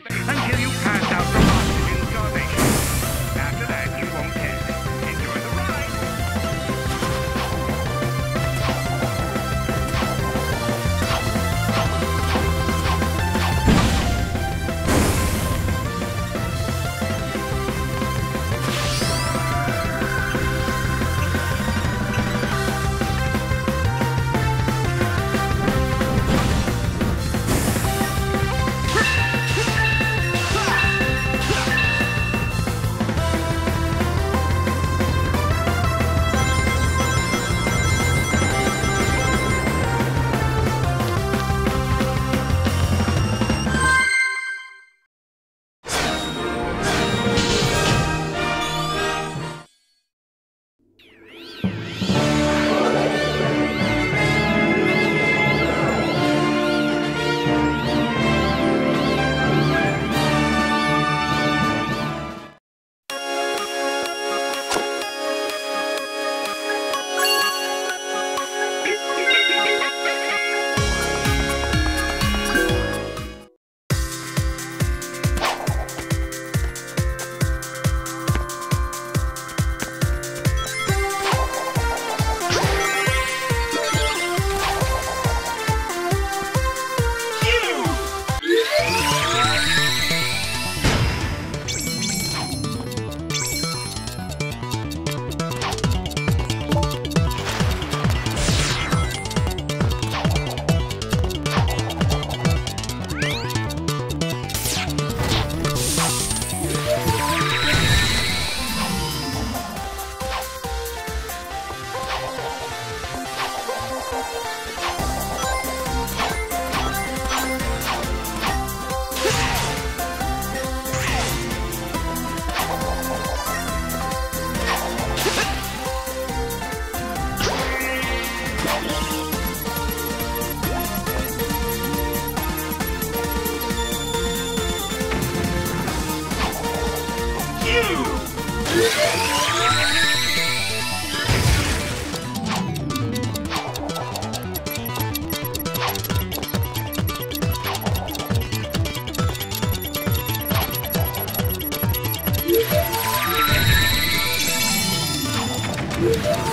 space until Yeah.